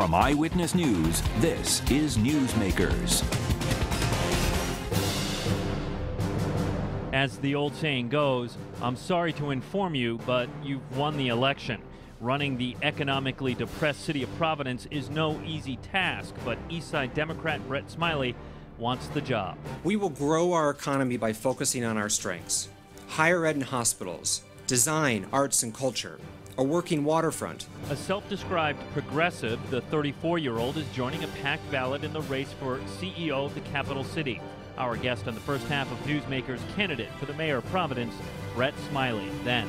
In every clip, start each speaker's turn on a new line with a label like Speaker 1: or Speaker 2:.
Speaker 1: From Eyewitness News, this is Newsmakers.
Speaker 2: As the old saying goes, I'm sorry to inform you, but you've won the election. Running the economically depressed city of Providence is no easy task, but Eastside Democrat Brett Smiley wants the job.
Speaker 3: We will grow our economy by focusing on our strengths higher ed and hospitals, design, arts, and culture, a working waterfront.
Speaker 2: A self described progressive, the 34 year old is joining a packed ballot in the race for CEO of the capital city. Our guest on the first half of Newsmakers candidate for the mayor of Providence, Brett Smiley. Then.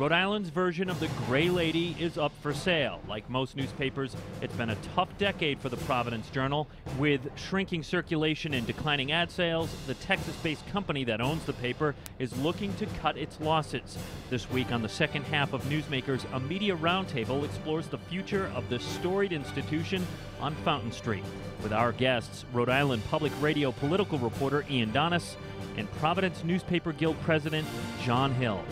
Speaker 2: Rhode Island's version of the Gray Lady is up for sale. Like most newspapers, it's been a tough decade for the Providence Journal. With shrinking circulation and declining ad sales, the Texas based company that owns the paper is looking to cut its losses. This week, on the second half of Newsmakers, a media roundtable explores the future of this storied institution on Fountain Street. With our guests, Rhode Island Public Radio political reporter Ian Donnis and Providence Newspaper Guild President John Hill.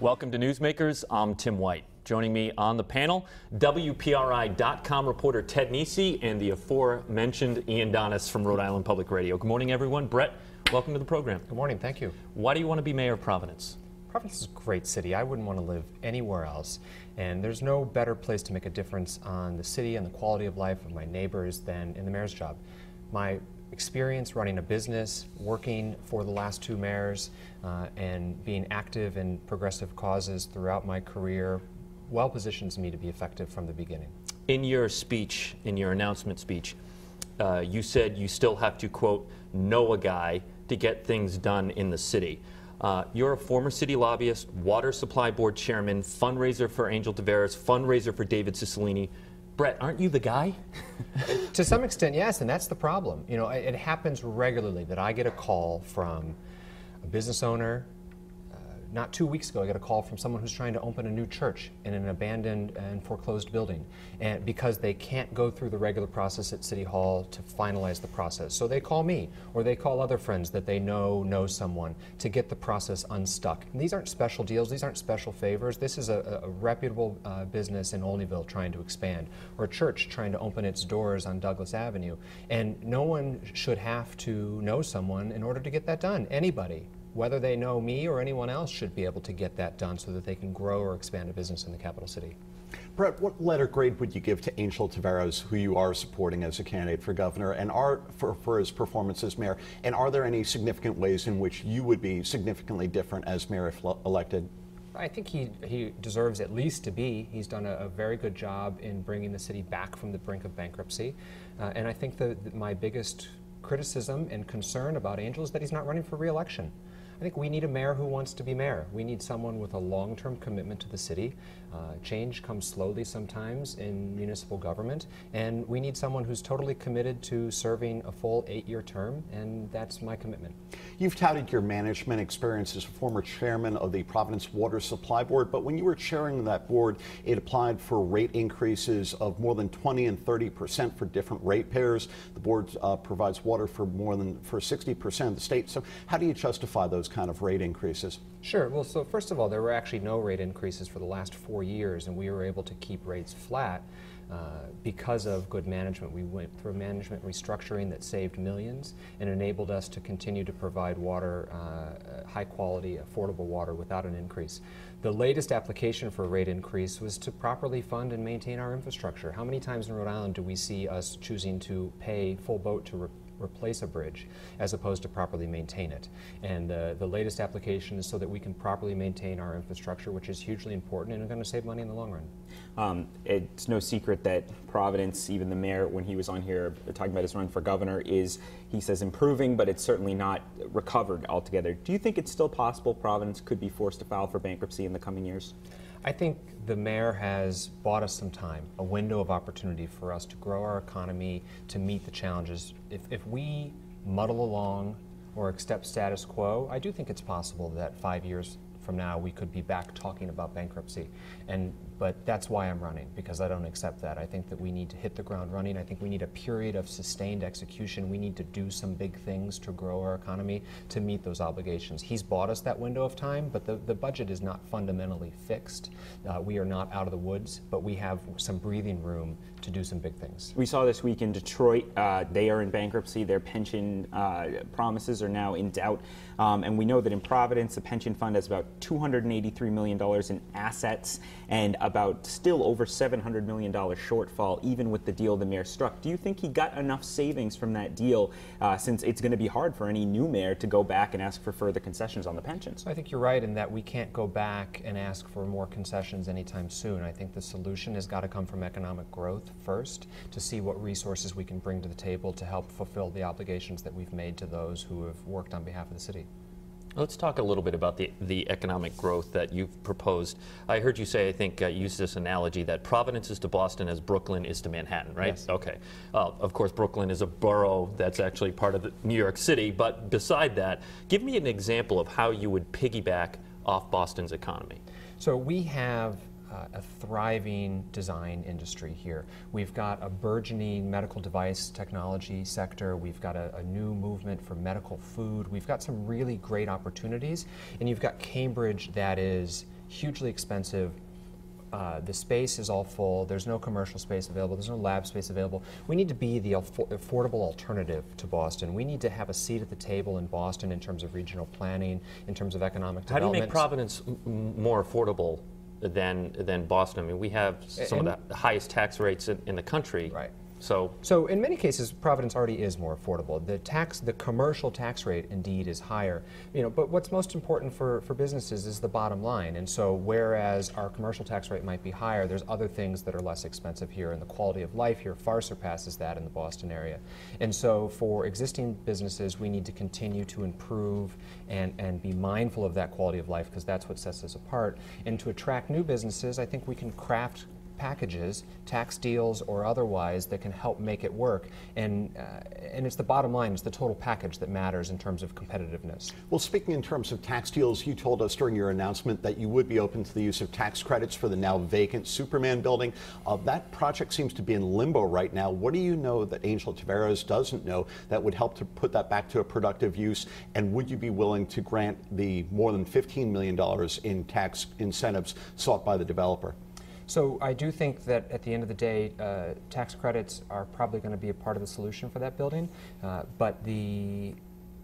Speaker 2: Welcome to Newsmakers. I'm Tim White. Joining me on the panel, WPRI.com reporter Ted Nesi and the aforementioned Ian Donnis from Rhode Island Public Radio. Good morning, everyone. Brett, welcome to the program.
Speaker 4: Good morning. Thank you.
Speaker 2: Why do you want to be mayor of Providence?
Speaker 4: Providence is a great city. I wouldn't want to live anywhere else. And there's no better place to make a difference on the city and the quality of life of my neighbors than in the mayor's job. My experience running a business, working for the last two mayors, uh, and being active in progressive causes throughout my career well positions me to be effective from the beginning.
Speaker 2: In your speech, in your announcement speech, uh, you said you still have to, quote, know a guy to get things done in the city. Uh, you're a former city lobbyist, water supply board chairman, fundraiser for Angel Taveras, fundraiser for David Cicilline. Brett, aren't you the guy?
Speaker 4: to some extent, yes, and that's the problem. You know, it, happens regularly that I get a call from a business owner not two weeks ago, I got a call from someone who's trying to open a new church in an abandoned and foreclosed building, and because they can't go through the regular process at City Hall to finalize the process, so they call me or they call other friends that they know know someone to get the process unstuck. And these aren't special deals; these aren't special favors. This is a, a reputable uh, business in Olneyville trying to expand, or a church trying to open its doors on Douglas Avenue, and no one should have to know someone in order to get that done. Anybody whether they know me or anyone else should be able to get that done so that they can grow or expand a business in the capital city.
Speaker 5: Brett, what letter grade would you give to Angel Taveras, who you are supporting as a candidate for governor, and are for, for his performance as mayor? And are there any significant ways in which you would be significantly different as mayor if elected?
Speaker 4: I think he, he deserves at least to be. He's done a, a very good job in bringing the city back from the brink of bankruptcy. Uh, and I think that my biggest criticism and concern about Angel is that he's not running for reelection. I think we need a mayor who wants to be mayor. We need someone with a long-term commitment to the city. Uh, change comes slowly sometimes in municipal government, and we need someone who's totally committed to serving a full eight-year term, and that's my commitment.
Speaker 5: You've touted your management experience as a former chairman of the Providence Water Supply Board, but when you were chairing that board, it applied for rate increases of more than 20 and 30 percent for different rate ratepayers. The board uh, provides water for more than for 60 percent of the state. So, how do you justify those? Those kind of rate increases?
Speaker 4: Sure. Well, so first of all, there were actually no rate increases for the last four years, and we were able to keep rates flat. Uh, because of good management. We went through management restructuring that saved millions and enabled us to continue to provide water, uh, high quality, affordable water without an increase. The latest application for a rate increase was to properly fund and maintain our infrastructure. How many times in Rhode Island do we see us choosing to pay full boat to replace a bridge as opposed to properly maintain it. And uh, the latest application is so that we can properly maintain our infrastructure, which is hugely important and going to save money in the long run.
Speaker 6: Um, it's no secret that Providence, even the mayor, when he was on here talking about his run for governor, is, he says, improving, but it's certainly not recovered altogether. Do you think it's still possible Providence could be forced to file for bankruptcy in the coming years?
Speaker 4: I think the mayor has bought us some time, a window of opportunity for us to grow our economy, to meet the challenges. If, if we muddle along or accept status quo, I do think it's possible that five years from now, we could be back talking about bankruptcy. And but that's why I'm running because I don't accept that. I think that we need to hit the ground running. I think we need a period of sustained execution. We need to do some big things to grow our economy to meet those obligations. He's bought us that window of time, but the, the budget is not fundamentally fixed. Uh, we are not out of the woods, but we have some breathing room to do some big things.
Speaker 6: We saw this week in Detroit, uh, they are in bankruptcy. Their pension uh, promises are now in doubt. Um, and we know that in Providence, the pension fund has about $283 million in assets and about still over $700 million shortfall, even with the deal the mayor struck. Do you think he got enough savings from that deal uh, since it's going to be hard for any new mayor to go back and ask for further concessions on the pensions?
Speaker 4: I think you're right in that we can't go back and ask for more concessions anytime soon. I think the solution has got to come from economic growth first to see what resources we can bring to the table to help fulfill the obligations that we've made to those who have worked on behalf of the city.
Speaker 7: Let's talk a little bit about the, the economic growth that you've proposed. I heard you say, I think, uh, use this analogy that Providence is to Boston as Brooklyn is to Manhattan, right?
Speaker 4: Yes.
Speaker 7: Okay. Uh, of course, Brooklyn is a borough that's actually part of New York City, but beside that, give me an example of how you would piggyback off Boston's economy.
Speaker 4: So we have uh, a thriving design industry here. We've got a burgeoning medical device technology sector. We've got a, a, new movement for medical food. We've got some really great opportunities. And you've got Cambridge that is hugely expensive. Uh, the space is all full. There's no commercial space available. There's no lab space available. We need to be the affordable alternative to Boston. We need to have a seat at the table in Boston in terms of regional planning, in terms of economic
Speaker 7: How
Speaker 4: development.
Speaker 7: How do you make Providence more affordable than than Boston. I mean, we have some and, of the highest tax rates in, in the country.
Speaker 4: Right.
Speaker 7: So,
Speaker 4: so in many cases, Providence already is more affordable. The tax, the commercial tax rate, indeed, is higher. You know, but what's most important for, for businesses is the bottom line. And so, whereas our commercial tax rate might be higher, there's other things that are less expensive here, and the quality of life here far surpasses that in the Boston area. And so, for existing businesses, we need to continue to improve and and be mindful of that quality of life because that's what sets us apart. And to attract new businesses, I think we can craft packages, tax deals or otherwise, that can help make it work. And, uh, and it's the bottom line, it's the total package that matters in terms of competitiveness.
Speaker 5: Well, speaking in terms of tax deals, you told us during your announcement that you would be open to the use of tax credits for the now vacant Superman building. Uh, that project seems to be in limbo right now. What do you know that Angel Taveras doesn't know that would help to put that back to a productive use? And would you be willing to grant the more than $15 million in tax incentives sought by the developer?
Speaker 4: So I do think that at the end of the day, uh, tax credits are probably going to be a part of the solution for that building. Uh, but the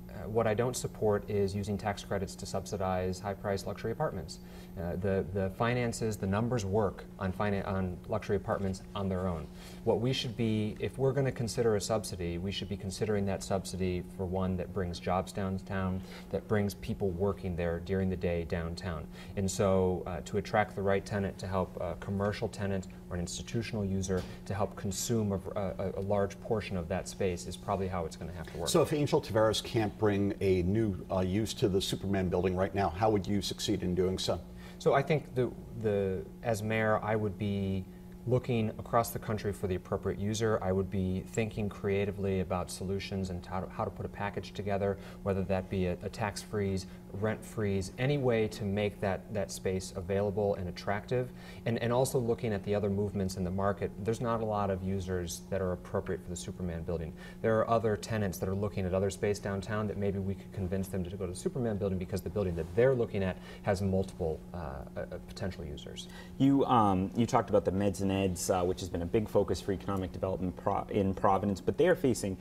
Speaker 4: uh, what I don't support is using tax credits to subsidize high-priced luxury apartments. Uh, the, the finances, the numbers work on, on luxury apartments on their own. What we should be, if we're going to consider a subsidy, we should be considering that subsidy for one that brings jobs downtown, that brings people working there during the day downtown. And so uh, to attract the right tenant, to help a commercial tenant or an institutional user to help consume a, a, a large portion of that space is probably how it's going to have to work.
Speaker 5: So if Angel Taveras can't bring a new uh, use to the Superman building right now, how would you succeed in doing so?
Speaker 4: So I think the, the, as mayor, I would be looking across the country for the appropriate user. I would be thinking creatively about solutions and how to, how to put a package together, whether that be a, a, tax freeze, rent freeze, any way to make that, that space available and attractive. And, and also looking at the other movements in the market. There's not a lot of users that are appropriate for the Superman building. There are other tenants that are looking at other space downtown that maybe we could convince them to go to the Superman building because the building that they're looking at has multiple uh, uh, potential users.
Speaker 6: You, um, you talked about the meds and eds, uh, which has been a big focus for economic development pro in Providence, but they are facing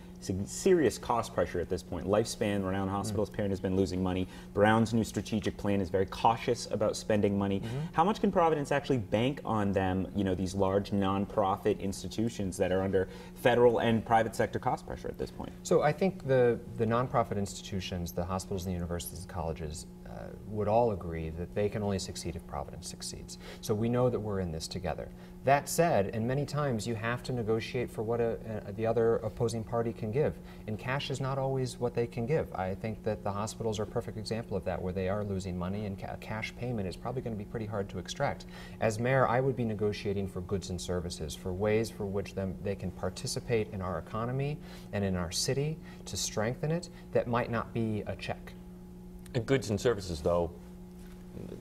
Speaker 6: serious cost pressure at this point. Lifespan, Rhode Island Hospital's mm. parent, has been losing money. Brown's new strategic plan is very cautious about spending money. Mm -hmm. How much can Providence actually bank on them, you know, these large nonprofit institutions that are under federal and private sector cost pressure at this point?
Speaker 4: So I think the, the nonprofit institutions, the hospitals and the universities and colleges, Uh, would all agree that they can only succeed if Providence succeeds. So we know that we're in this together. That said, and many times you have to negotiate for what a, a, the other opposing party can give, and cash is not always what they can give. I think that the hospitals are a perfect example of that, where they are losing money, and ca cash payment is probably going to be pretty hard to extract. As mayor, I would be negotiating for goods and services, for ways for which them, they can participate in our economy and in our city to strengthen it that might not be a check
Speaker 7: goods and services, though,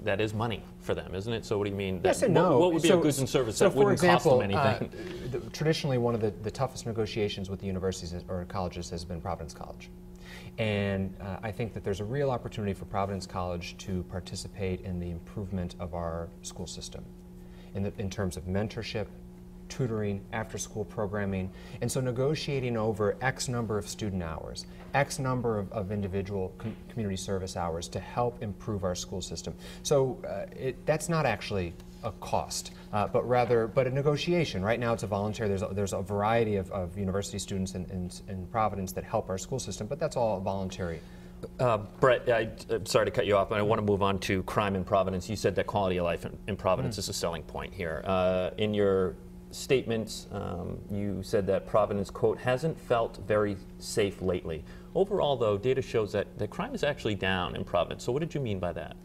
Speaker 7: that is money for them, isn't it? So what do you mean?
Speaker 4: Yes
Speaker 7: that,
Speaker 4: and no.
Speaker 7: What would be
Speaker 4: so,
Speaker 7: a goods and service
Speaker 4: so
Speaker 7: that wouldn't
Speaker 4: example,
Speaker 7: cost them anything?
Speaker 4: Uh, the, traditionally, one of the, the toughest negotiations with the universities or colleges has been Providence College. And uh, I think that there's a real opportunity for Providence College to participate in the improvement of our school system in, the, in terms of mentorship, tutoring, after school programming. And so negotiating over X number of student hours, X number of, of individual com community service hours to help improve our school system. So uh, it, that's not actually a cost, uh, but rather, but a negotiation. Right now it's a voluntary, there's a, there's a variety of, of university students in, in, in Providence that help our school system, but that's all voluntary.
Speaker 7: Uh, Brett, I, am sorry to cut you off, but I want to move on to crime in Providence. You said that quality of life in, in Providence mm. is a selling point here. Uh, in your statements, um, you said that Providence, quote, hasn't felt very safe lately. Overall, though, data shows that, that crime is actually down in Providence. So, what did you mean by that?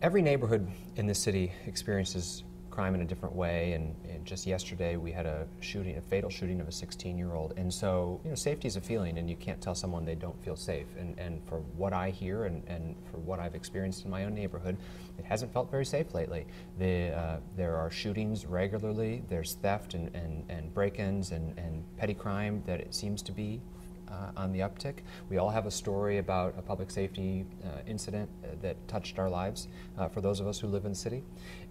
Speaker 4: Every neighborhood in this city experiences crime in a different way. And, and, just yesterday, we had a shooting, a fatal shooting of a 16-year-old. And so, you know, safety is a feeling, and you can't tell someone they don't feel safe. And, and for what I hear and, and for what I've experienced in my own neighborhood, it hasn't felt very safe lately. The, uh, there are shootings regularly. There's theft and, and, and break-ins and, and petty crime that it seems to be uh, on the uptick. We all have a story about a public safety uh, incident uh, that touched our lives uh, for those of us who live in the city.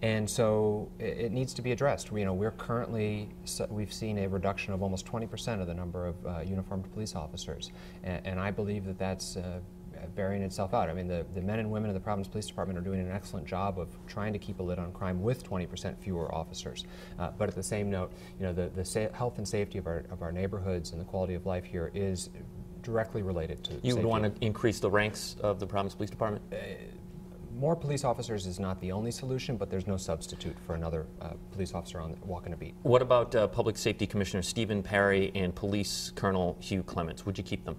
Speaker 4: And so it, it needs to be addressed. We, you know, we're currently, we've seen a reduction of almost 20% of the number of uh, uniformed police officers. And, and, I believe that that's uh, bearing itself out. I mean, the, the men and women of the Providence Police Department are doing an excellent job of trying to keep a lid on crime with 20% fewer officers. Uh, but at the same note, you know, the, the health and safety of our, of our neighborhoods and the quality of life here is directly related to
Speaker 7: You
Speaker 4: would
Speaker 7: want to increase the ranks of the Providence Police Department? Uh,
Speaker 4: more police officers is not the only solution, but there's no substitute for another uh, police officer on walking a beat.
Speaker 7: What about uh, Public Safety Commissioner Stephen Perry and Police Colonel Hugh Clements? Would you keep them?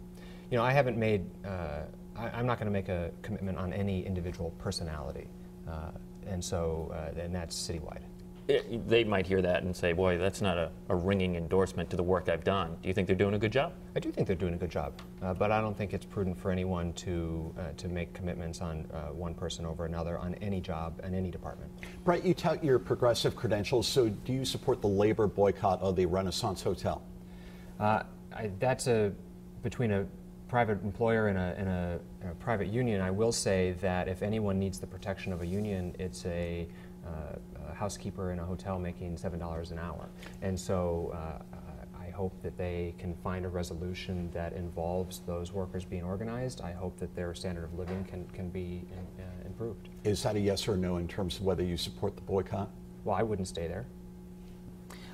Speaker 4: You know, I haven't made uh, I, am not going to make a commitment on any individual personality, uh, and so uh, and that's citywide.
Speaker 7: It, they might hear that and say, "Boy, that's not a, a, ringing endorsement to the work I've done." Do you think they're doing a good job?
Speaker 4: I do think they're doing a good job, uh, but I don't think it's prudent for anyone to uh, to make commitments on uh, one person over another on any job and any department.
Speaker 5: Brett, you tout your progressive credentials. So, do you support the labor boycott of the Renaissance Hotel?
Speaker 4: Uh, I, that's a between a private employer and a, and a, a, private union, I will say that if anyone needs the protection of a union, it's a, uh, a housekeeper in a hotel making $7 an hour. And so uh, I hope that they can find a resolution that involves those workers being organized. I hope that their standard of living can, can be in, uh, improved.
Speaker 5: Is that a yes or no in terms of whether you support the boycott?
Speaker 4: Well, I wouldn't stay there.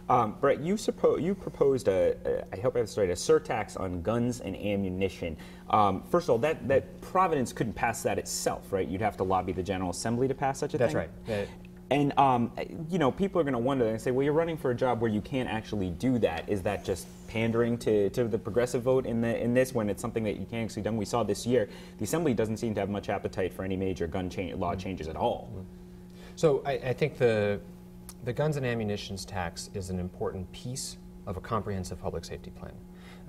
Speaker 6: Um, Brett, you, suppo- you proposed a, a, I hope I have this right, a surtax on guns and ammunition. Um, first of all, that, that Providence couldn't pass that itself, right? You'd have to lobby the General Assembly to pass such a
Speaker 4: That's
Speaker 6: thing.
Speaker 4: That's right.
Speaker 6: and um, you know, people are going to wonder and say, "Well, you're running for a job where you can't actually do that. Is that just pandering to, to the progressive vote in the in this when it's something that you can't actually do?" We saw this year. The Assembly doesn't seem to have much appetite for any major gun cha- law mm-hmm. changes at all.
Speaker 4: So I, I think the the guns and ammunitions tax is an important piece of a comprehensive public safety plan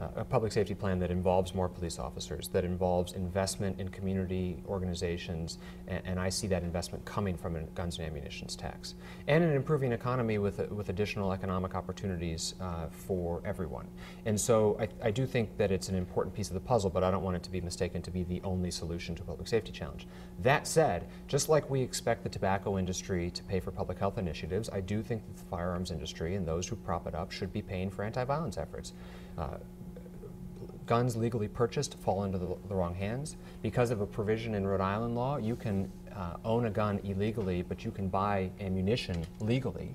Speaker 4: uh, a public safety plan that involves more police officers, that involves investment in community organizations, and, and, I see that investment coming from a guns and ammunitions tax, and an improving economy with, uh, with additional economic opportunities uh, for everyone. And so I, I, do think that it's an important piece of the puzzle, but I don't want it to be mistaken to be the only solution to a public safety challenge. That said, just like we expect the tobacco industry to pay for public health initiatives, I do think that the firearms industry and those who prop it up should be paying for anti-violence efforts. Uh, guns legally purchased fall into the, the, wrong hands. Because of a provision in Rhode Island law, you can uh, own a gun illegally, but you can buy ammunition legally.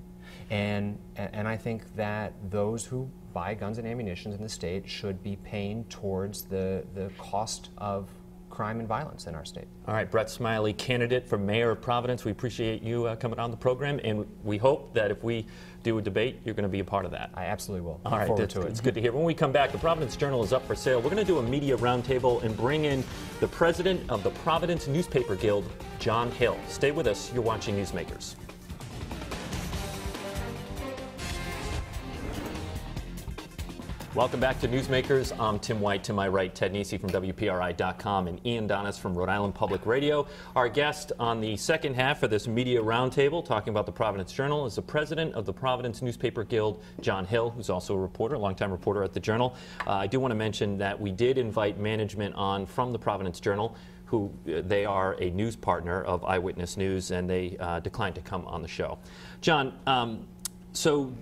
Speaker 4: And, and I think that those who buy guns and ammunition in the state should be paying towards the, the cost of crime and violence in our state.
Speaker 7: All right, Brett Smiley, candidate for mayor of Providence. We appreciate you uh, coming on the program, and we hope that if we do a debate, you're going to be a part of that.
Speaker 4: I absolutely will.
Speaker 7: All right, to it. It's good to hear. When we come back, the Providence Journal is up for sale. We're going to do a media roundtable and bring in the president of the Providence Newspaper Guild, John Hill. Stay with us. You're watching Newsmakers. Welcome back to Newsmakers. I'm Tim White. To my right, Ted Nesi from WPRI.com and Ian Donnis from Rhode Island Public Radio. Our guest on the second half of this media roundtable, talking about the Providence Journal, is the president of the Providence Newspaper Guild, John Hill, who's also a reporter, a longtime reporter at the Journal. Uh, I do want to mention that we did invite management on from the Providence Journal who uh, they are a news partner of Eyewitness News, and they uh, declined to come on the show. John, um, so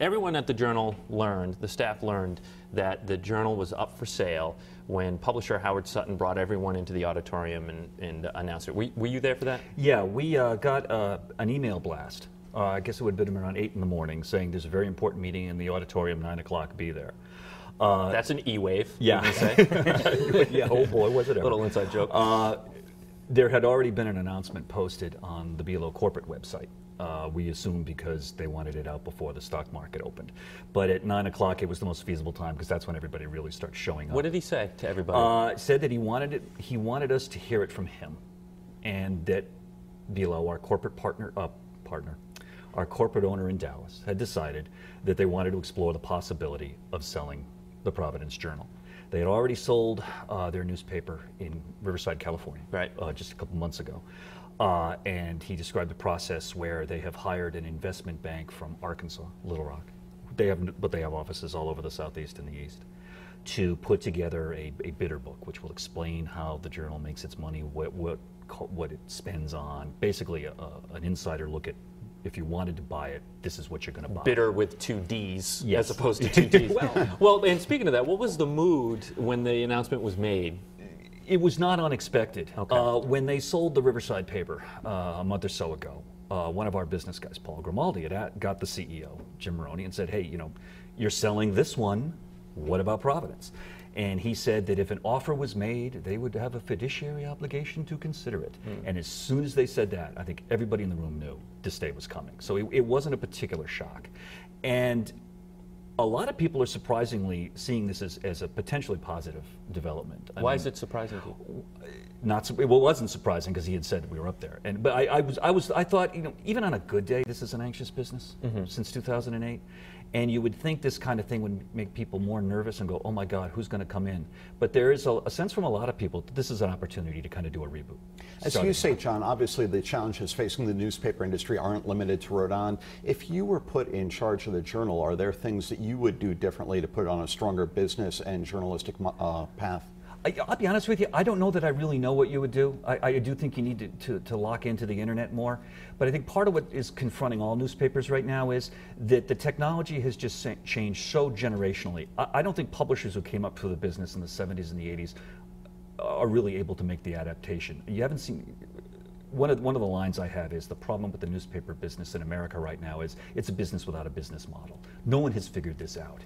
Speaker 7: everyone at the Journal learned, the staff learned, that the Journal was up for sale when publisher Howard Sutton brought everyone into the auditorium and, and announced it. Were, were, you there for that?
Speaker 8: Yeah, we uh, got uh, an email blast. Uh, I guess it would have been around 8 in the morning saying there's a very important meeting in the auditorium, 9 o'clock, be there.
Speaker 7: Uh, That's an E-wave.
Speaker 8: Yeah. yeah. Oh boy, was it ever?
Speaker 7: Little inside joke.
Speaker 8: There had already been an announcement posted on the Belo corporate website. Uh, we assumed because they wanted it out before the stock market opened. But at nine o'clock, it was the most feasible time because that's when everybody really starts showing up.
Speaker 7: What did he say to everybody?
Speaker 8: Uh, said that he wanted it. He wanted us to hear it from him, and that Belo, our corporate partner, uh, partner, our corporate owner in Dallas, had decided that they wanted to explore the possibility of selling the Providence Journal. They had already sold uh, their newspaper in Riverside, California,
Speaker 7: right.
Speaker 8: uh, just a couple months ago. Uh, and he described the process where they have hired an investment bank from Arkansas, Little Rock. They have, but they have offices all over the southeast and the east, to put together a, a bidder book, which will explain how the journal makes its money, what what, what it spends on, basically a, a, an insider look at if you wanted to buy it, this is what you're going to buy.
Speaker 7: Bitter with two D's
Speaker 8: yes.
Speaker 7: as opposed to two D's. well, well, and speaking of that, what was the mood when the announcement was made?
Speaker 8: It was not unexpected.
Speaker 7: Okay.
Speaker 8: Uh, when they sold the Riverside paper uh, a month or so ago, uh, one of our business guys, Paul Grimaldi, had at, got the CEO, Jim Moroney, and said, hey, you know, you're selling this one. What about Providence? And he said that if an offer was made, they would have a fiduciary obligation to consider it. Mm. And as soon as they said that, I think everybody in the room knew this day was coming. So it, it wasn't a particular shock. And a lot of people are surprisingly seeing this as, as a potentially positive development.
Speaker 7: I Why mean, is it surprising to you?
Speaker 8: Not well, it wasn't surprising because he had said we were up there. And but I, I, was I was I thought you know even on a good day this is an anxious business mm-hmm. since 2008. And you would think this kind of thing would make people more nervous and go, oh my God, who's going to come in? But there is a, a, sense from a lot of people that this is an opportunity to kind of do a reboot.
Speaker 5: As you say, John, obviously the challenges facing the newspaper industry aren't limited to Rhode Island. If you were put in charge of the journal, are there things that you would do differently to put it on a stronger business and journalistic uh, path?
Speaker 8: I, will be honest with you, I don't know that I really know what you would do. I, I do think you need to, to, to, lock into the internet more. But I think part of what is confronting all newspapers right now is that the technology has just changed so generationally. I, I don't think publishers who came up through the business in the 70s and the 80s uh, are really able to make the adaptation. You haven't seen. One of, one of the lines I have is the problem with the newspaper business in America right now is it's a business without a business model. No one has figured this out.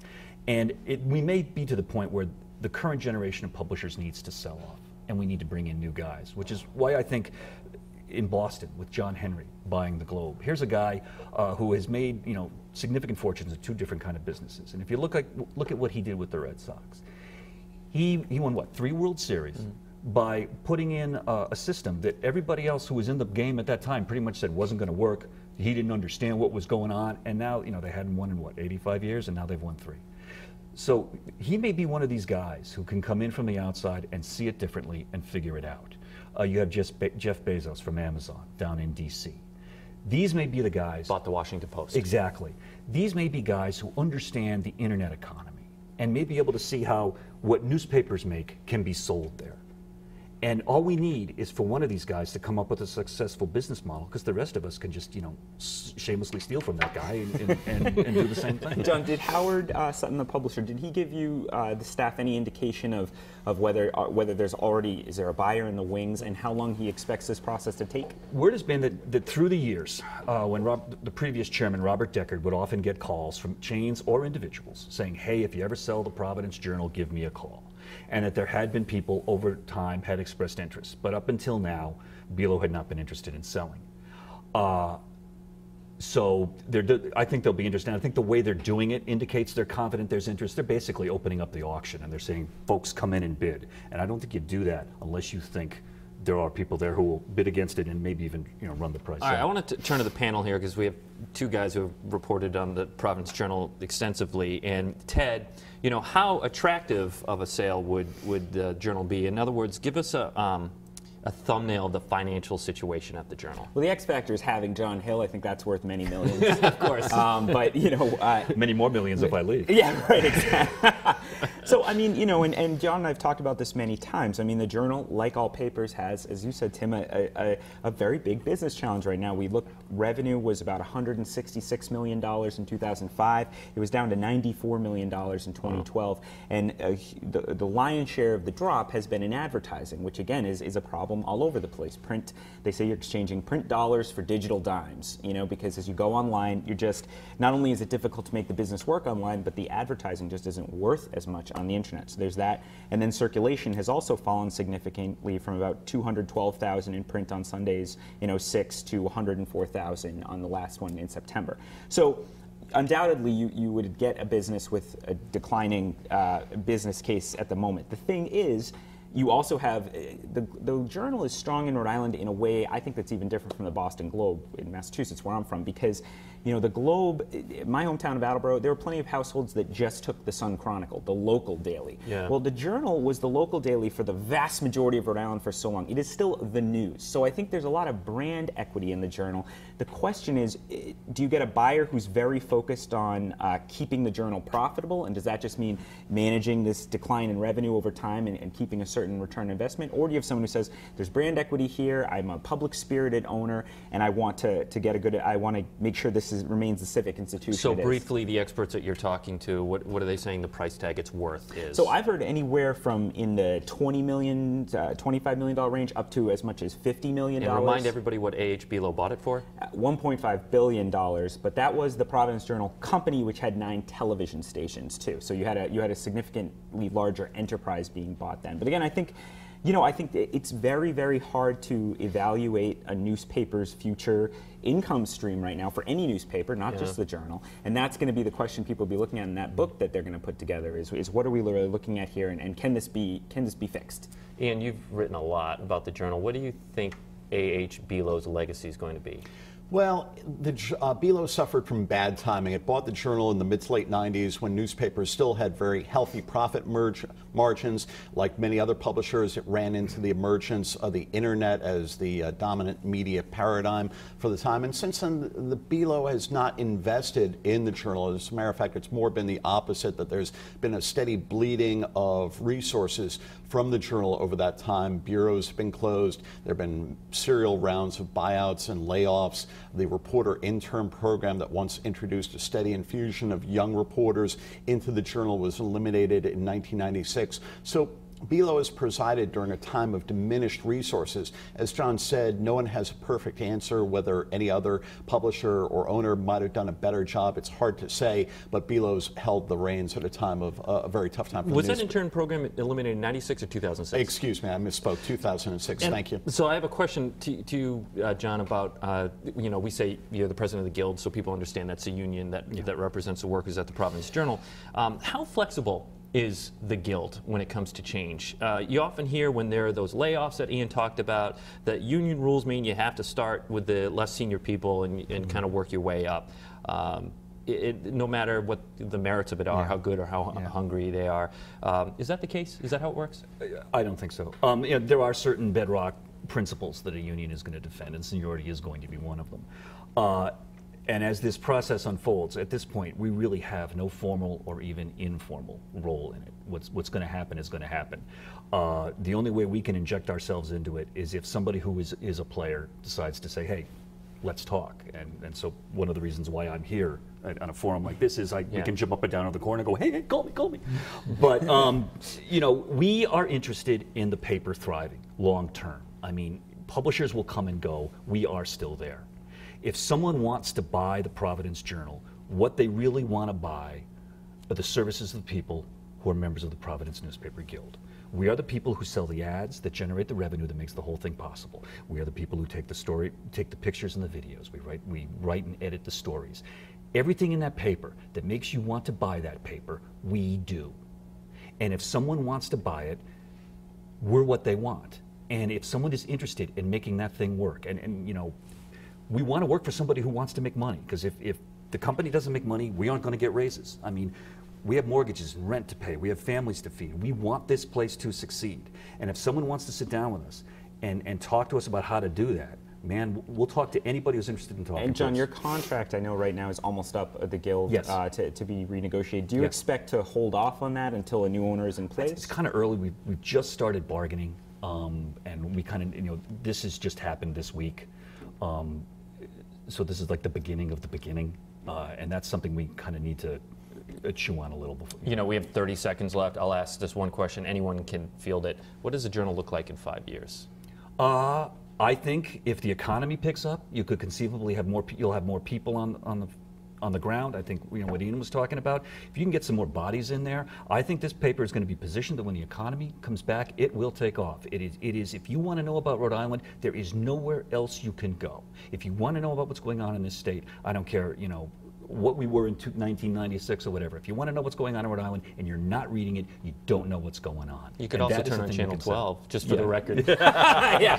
Speaker 8: And it, we may be to the point where the current generation of publishers needs to sell off, and we need to bring in new guys, which is why I think in Boston with John Henry buying the Globe. Here's a guy uh, who has made you know significant fortunes in two different kind of businesses. And if you look at look at what he did with the Red Sox, he he won what three World Series. Mm-hmm. By putting in uh, a system that everybody else who was in the game at that time pretty much said wasn't going to work, he didn't understand what was going on, and now you know they hadn't won in what 85 years, and now they've won three. So he may be one of these guys who can come in from the outside and see it differently and figure it out. Uh, you have Jeff, Be- Jeff Bezos from Amazon down in D.C. These may be the guys.
Speaker 7: Bought the Washington Post.
Speaker 8: Exactly. These may be guys who understand the internet economy and may be able to see how what newspapers make can be sold there. And all we need is for one of these guys to come up with a successful business model, because the rest of us can just, you know, shamelessly steal from that guy and, and, and, and do the same thing.
Speaker 6: John, did Howard uh, Sutton, the publisher, did he give you uh, the staff any indication of, of whether uh, whether there's already is there a buyer in the wings and how long he expects this process to take?
Speaker 8: Word has been that, that through the years, uh, when Rob, the previous chairman Robert Decherd would often get calls from chains or individuals saying, "Hey, if you ever sell the Providence Journal, give me a call." And that there had been people over time had expressed interest. But up until now, Belo had not been interested in selling. Uh, so I think they'll be interested. I think the way they're doing it indicates they're confident there's interest. They're basically opening up the auction and they're saying, folks, come in and bid. And I don't think you do that unless you think there are people there who will bid against it and maybe even you know run the price.
Speaker 7: All right. I want to turn to the panel here because we have two guys who have reported on the Providence Journal extensively. And Ted, you know, how attractive of a sale would would the Journal be? In other words, give us a. Um, a thumbnail of the financial situation at the Journal.
Speaker 6: Well, the X factor is having John Hill. I think that's worth many millions.
Speaker 7: of course.
Speaker 6: Um, but you know, uh,
Speaker 8: Many more millions if I leave.
Speaker 6: Yeah, right, exactly. so, I mean, you know, and, and John and I have talked about this many times. I mean, the Journal, like all papers, has, as you said, Tim, a, a, a very big business challenge right now. We look, revenue was about $166 million in 2005. It was down to $94 million in 2012. And uh, the, the lion's share of the drop has been in advertising, which again is, is a problem all over the place. Print, they say you're exchanging print dollars for digital dimes, you know, because as you go online, you're just, not only is it difficult to make the business work online, but the advertising just isn't worth as much on the internet. So there's that. And then circulation has also fallen significantly from about 212,000 in print on Sundays in 06 to 104,000 on the last one in September. So undoubtedly you, you would get a business with a declining uh, business case at the moment. The thing is, you also have uh, the, the journal is strong in Rhode Island in a way I think that's even different from the Boston Globe in Massachusetts, where I'm from, because you know the Globe, my hometown of Attleboro, there were plenty of households that just took the Sun Chronicle, the local daily.
Speaker 7: Yeah.
Speaker 6: Well, the Journal was the local daily for the vast majority of Rhode Island for so long. It is still the news. So I think there's a lot of brand equity in the Journal. The question is, eh, do you get a buyer who's very focused on uh, keeping the Journal profitable, and does that just mean managing this decline in revenue over time and, and keeping a certain return investment, or do you have someone who says, there's brand equity here, I'm a public-spirited owner, and I want to, to get a good, I want to make sure this is, remains a civic institution
Speaker 7: So briefly, the experts that you're talking to, what, what are they saying the price tag it's worth is?
Speaker 6: So I've heard anywhere from in the 20 million, uh, 25 million dollar range up to as much as 50 million
Speaker 7: and
Speaker 6: dollars.
Speaker 7: remind everybody what AH Belo bought it for.
Speaker 6: 1.5 billion dollars, but that was the Providence Journal company, which had nine television stations too. So you had a you had a significantly larger enterprise being bought then. But again, I think. You know, I think it's very, very hard to evaluate a newspaper's future income stream right now for any newspaper, not just the journal. And that's going to be the question people will be looking at in that book that they're going to put together: is, is what are we really looking at here, and, and can this be can this be fixed?
Speaker 7: Ian, you've written a lot about the journal. What do you think A.H. Belo's legacy is going to be?
Speaker 5: Well, the uh, Belo suffered from bad timing. It bought the Journal in the mid to late 90s when newspapers still had very healthy profit merge margins. Like many other publishers, it ran into the emergence of the internet as the uh, dominant media paradigm for the time. And since then, the, the Belo has not invested in the Journal. As a matter of fact, it's more been the opposite, that there's been a steady bleeding of resources from the Journal over that time. Bureaus have been closed. There have been serial rounds of buyouts and layoffs. The reporter intern program that once introduced a steady infusion of young reporters into the Journal was eliminated in 1996. So Belo has presided during a time of diminished resources. As John said, no one has a perfect answer. Whether any other publisher or owner might have done a better job, it's hard to say. But Belo's held the reins at a time of uh, a very tough time for
Speaker 7: Was that intern program eliminated in 96 or 2006?
Speaker 5: Excuse me, I misspoke. 2006.
Speaker 7: And
Speaker 5: Thank you.
Speaker 7: So I have a question to, to you, uh, John, about uh, you know we say you're the president of the guild, so people understand that's a union that that represents the workers at the Providence Journal. Um, how flexible is the guild when it comes to change? Uh, you often hear when there are those layoffs that Ian talked about that union rules mean you have to start with the less senior people and, and kind of work your way up. Um, it, it- no matter what the merits of it are, how good or how hu- hungry they are. Um, is that the case? Is that how it works?
Speaker 8: I don't think so. Um, you know, there are certain bedrock principles that a union is going to defend, and seniority is going to be one of them. Uh, and as this process unfolds, at this point, we really have no formal or even informal role in it. What's, what's going to happen is going to happen. Uh, the only way we can inject ourselves into it is if somebody who is, is a player decides to say, hey, let's talk. And, and so one of the reasons why I'm here on a forum like this is I,
Speaker 7: Yeah.
Speaker 8: we can jump up and down on the corner and go, hey, hey call me, call me. but, um, you know, we are interested in the paper thriving long term. I mean, publishers will come and go. We are still there. If someone wants to buy the Providence Journal, what they really want to buy are the services of the people who are members of the Providence Newspaper Guild. We are the people who sell the ads that generate the revenue that makes the whole thing possible. We are the people who take the story, take the pictures and the videos. We write, we write and edit the stories. Everything in that paper that makes you want to buy that paper, we do. And if someone wants to buy it, we're what they want. And if someone is interested in making that thing work, and, and you know, we want to work for somebody who wants to make money, because if, if the company doesn't make money, we aren't going to get raises. I mean, we have mortgages and rent to pay. We have families to feed. We want this place to succeed. And if someone wants to sit down with us and, and talk to us about how to do that, man, we'll talk to anybody who's interested in talking
Speaker 6: And John, your contract I know right now is almost up at the Guild
Speaker 8: Yes.
Speaker 6: uh, to, to be renegotiated. Do you
Speaker 8: Yeah.
Speaker 6: expect to hold off on that until a new owner is in place?
Speaker 8: It's kind of early. We've, we've just started bargaining, um, and we kind of, you know, this has just happened this week. Um, so this is like the beginning of the beginning, uh, and that's something we kind of need to uh, chew on a little before.
Speaker 7: You know, we have 30 seconds left. I'll ask this one question. Anyone can field it. What does the journal look like in five years?
Speaker 8: Uh, I think if the economy picks up, you could conceivably have more. You'll have more people on on the on the ground. I think you know what Ian was talking about. If you can get some more bodies in there, I think this paper is going to be positioned that when the economy comes back, it will take off. It is. It is. If you want to know about Rhode Island, there is nowhere else you can go. If you want to know about what's going on in this state, I don't care. You know. What we were in two- 1996 or whatever. If you want to know what's going on in Rhode Island and you're not reading it, you don't know what's going on.
Speaker 7: You could
Speaker 8: And
Speaker 7: also turn on Channel
Speaker 8: can say.
Speaker 7: 12, just for the record.
Speaker 8: yeah.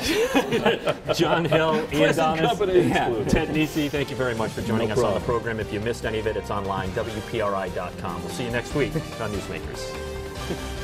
Speaker 7: John Hill, Ian
Speaker 8: Donnis,
Speaker 7: yeah. Ted Nesi, thank you very much for joining
Speaker 8: No
Speaker 7: us on the program. If you missed any of it, it's online, WPRI.com. We'll see you next week on Newsmakers.